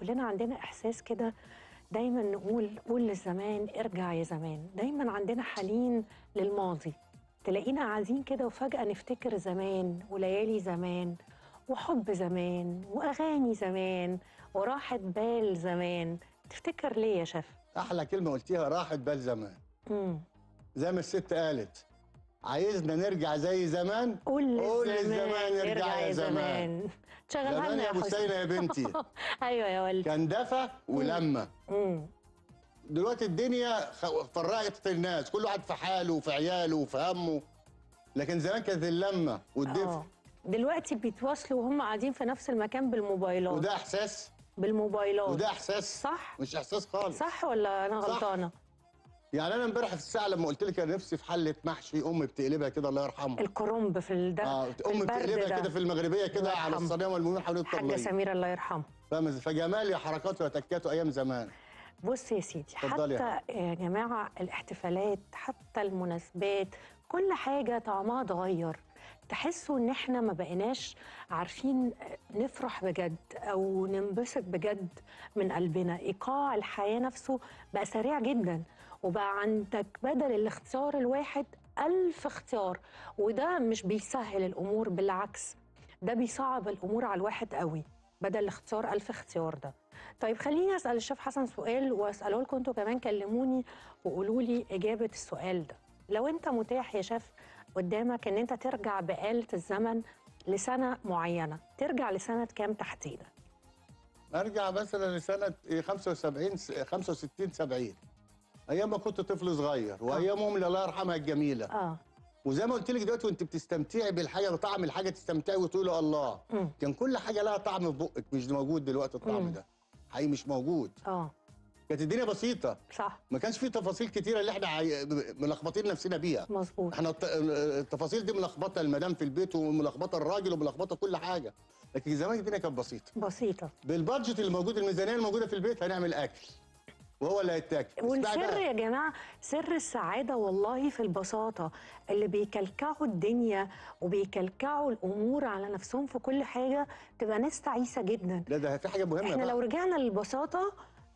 كلنا عندنا إحساس كده دايما نقول قول للزمان ارجع يا زمان. دايما عندنا حنين للماضي. تلاقينا قاعدين كده وفجأة نفتكر زمان وليالي زمان وحب زمان وأغاني زمان وراحة بال زمان. تفتكر ليه يا شيف؟ أحلى كلمة قلتيها راحة بال زمان. مم. زي ما الست قالت عايزنا نرجع زي زمان؟ قول قول للزمان للزمان ارجع يا زمان. تشغلها زمان لنا يا سينا يا بنتي. أيوه يا ولد. كان دفى ولما. دلوقتي الدنيا فرقت الناس. كل واحد في حاله وفي عياله وفي همه. لكن زمان كانت اللمة والدفء. آه. دلوقتي بيتواصلوا وهم قاعدين في نفس المكان بالموبايلات. وده إحساس؟ بالموبايلات. وده إحساس؟ صح؟ مش إحساس خالص. صح ولا أنا صح. غلطانة؟ يعني أنا امبارح في الساعة لما قلت لك أنا نفسي في حلة محشي أمي بتقلبها كده الله يرحمها. الكرنب في الد... في أمي البرد بتقلبها ده. كده في المغربية كده على. الصينية والمؤمنين حوالين حاجة الطبلية. سميرة الله يرحمها؟ فجمال يا حركاته وتكاته أيام زمان. بص يا سيدي اتفضلي يا حتى يا جماعة الاحتفالات حتى المناسبات كل حاجة طعمها اتغير. تحسوا إن إحنا ما بقيناش عارفين نفرح بجد أو ننبسط بجد من قلبنا. إيقاع الحياة نفسه بقى سريع جدا. وبقى عندك بدل الاختيار الواحد ألف اختيار وده مش بيسهل الأمور بالعكس ده بيصعب الأمور على الواحد قوي بدل الاختيار ألف اختيار ده. طيب خليني أسأل الشيف حسن سؤال وأسأله لكم أنتوا كمان كلموني وقولوا لي إجابة السؤال ده. لو أنت متاح يا شيف قدامك إن أنت ترجع بآلة الزمن لسنة معينة ترجع لسنة كام تحديدا؟ أرجع مثلا إيه 75 س- 65 70 أيام ما كنت طفل صغير وايام امي الله يرحمها الجميلة. آه. وزي ما قلت لك دلوقتي وأنت بتستمتعي بالحاجة بطعم الحاجة تستمتعي وتقولي الله. مم. كان كل حاجة لها طعم في بقك مش موجود دلوقتي الطعم مم. ده. حقيقي مش موجود. آه. كانت الدنيا بسيطة. صح. ما كانش في تفاصيل كتيرة اللي إحنا ملخبطين نفسنا بيها. مظبوط. إحنا الت- التفاصيل دي ملخبطه المدام في البيت وملخبطة الراجل وملخبطة كل حاجة. لكن زمان الدنيا كانت بسيطة. بسيطة. بالبادجت اللي موجود الميزانية الموجودة في البيت هنعمل أكل. وهو اللي هيتاكل. والسر. يا جماعة سر السعادة والله في البساطة. اللي بيكلكعوا الدنيا وبيكلكعوا الأمور على نفسهم في كل حاجة تبقى ناس تعيسة جدا. لا ده في حاجة مهمة إحنا بقى. لو رجعنا للبساطة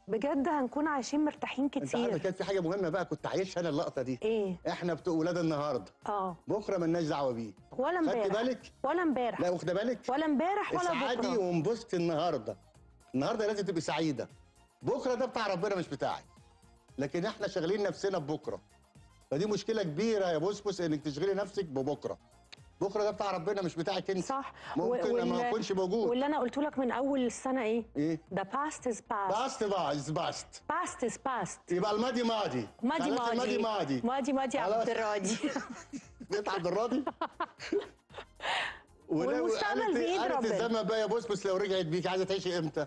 بجد هنكون عايشين مرتاحين أنت عارفه كتير. كانت في حاجة مهمة بقى كنت عايشها أنا اللقطة دي. إيه؟ إحنا بتوع ولاد النهارده. آه. بكرة مالناش دعوة بيه. ولا خدت امبارح. بالك؟ ولا امبارح. لا واخدة بالك؟ ولا امبارح ولا اسعدي بكرة. وانبسطي النهارده. النهارده لازم تبقي سعيدة. بكره ده بتاع ربنا مش بتاعي. لكن إحنا شاغلين نفسنا ببكره. فدي مشكلة كبيرة يا بوسبوس إنك تشغلي نفسك ببكره. بكره ده بتاع ربنا مش بتاعك أنت. صح. ممكن وال- ما يكونش موجود. واللي أنا قلت لك من أول السنة إيه؟ إيه؟ The past is past. past past past past is past. يبقى الماضي ماضي. ماضي ماضي. الماضي ماضي. ماضي ماضي خلاص. عبد الراضي. نطلع بالراضي والمستقبل بإيد قالت ربنا. الزمن بقى يا بوسبوس لو رجعت بيك عايزة تعيشي إمتى؟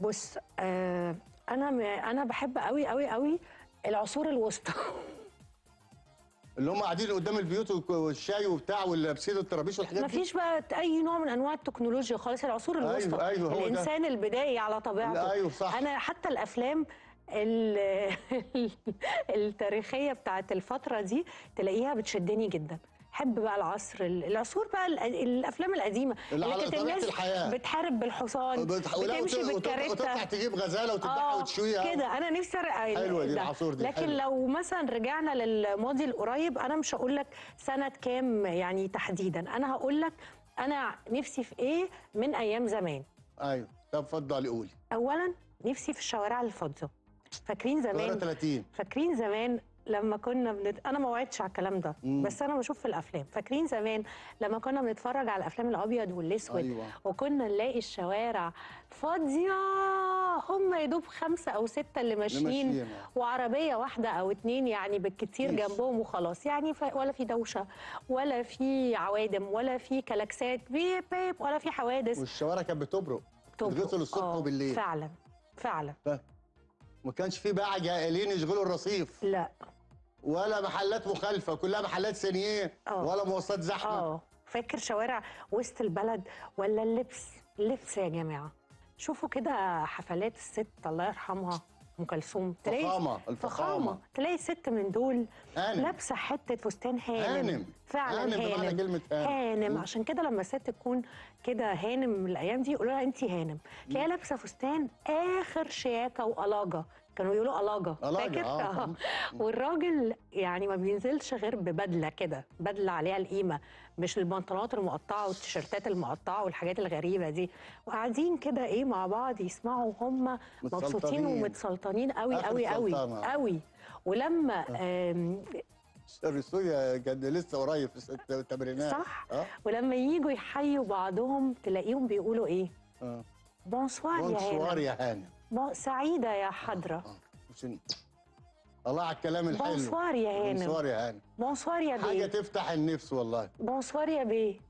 بص آه أنا م- أنا بحب قوي قوي قوي العصور الوسطى. اللي هم قاعدين قدام البيوت والشاي وبتاع واللابسين الطرابيش والحاجات دي؟ مفيش بقى أي نوع من أنواع التكنولوجيا خالص العصور الوسطى. أيوة، أيوة، هو ده. الإنسان البدائي على طبيعته. لا، أيوة، صح. أنا حتى الأفلام ال- التاريخية بتاعت الفترة دي تلاقيها بتشدني جدا. حب بقى العصر العصور بقى ال- الأفلام القديمة. اللي كانت الناس الحياة. بتحارب بالحصان بتمشي بالكاريتا. وتطلع تجيب غزالة وتذبحها آه وتشويها. كده. أنا نفسي أرق- حلوة دي. العصور دي، لكن حلوة. لو مثلا رجعنا للماضي القريب أنا مش هقول لك سنة كام يعني تحديدا. أنا هقول لك أنا نفسي في إيه من أيام زمان. أيوه. طب اتفضلي قولي. اولا نفسي في الشوارع الفاضيه فاكرين زمان؟ 30 فاكرين زمان لما كنا بنت... أنا ما وعدتش على الكلام ده مم. بس أنا بشوف في الأفلام فاكرين زمان لما كنا بنتفرج على الأفلام الأبيض والأسود أيوة. وكنا نلاقي الشوارع فاضية هم يا دوب خمسة أو ستة اللي ماشيين. وعربية واحدة أو اتنين يعني بالكتير ماشي. جنبهم وخلاص يعني ف... ولا في دوشة ولا في عوادم ولا في كلاكسات بيب بيب ولا في حوادث والشوارع كانت بتبرق تبرق. بتغسل الصبح آه، وبالليل فعلا فعلا ما كانش في بقى جائلين يشغلوا الرصيف لا ولا محلات مخالفة كلها محلات سنيه آه. ولا مواصلات زحمة. آه. فاكر شوارع وسط البلد ولا اللبس؟ اللبس يا جماعة. شوفوا كده حفلات الست الله يرحمها أم كلثوم. تلاقي فخامه فخامه الفخامة. تلاقي ست من دول هانم. لابسة حتة فستان هانم. هانم. فعلا هانم بمعنى هانم. كلمة هانم. هانم. عشان كده لما الست تكون كده هانم الأيام دي يقولوا لها انت هانم. تلاقيها لابسة فستان آخر شياكة وألاجة. كانوا يقولوا ألاجة، فاكر؟ آه. والراجل يعني ما بينزلش غير ببدلة كده بدلة عليها القيمة مش البنطلونات المقطعة والتيشيرتات المقطعة والحاجات الغريبة دي. وقاعدين كده إيه مع بعض يسمعوا هم مبسوطين متسلطنين. ومتسلطنين قوي قوي قوي. قوي ولما آم، الرسولية كان لسه قريب في الثمانينات صح. آه. ولما يجوا يحيوا بعضهم تلاقيهم بيقولوا إيه؟ آه. bonsoir يا bonsoir هانم. يا هانم. سعيدة يا حضرة. آه. عشان- الله على الكلام الحلو. bonsoir يا هانم. bonsoir يا هانم. bonsoir يا بيه. تفتح النفس والله. bonsoir يا بيه.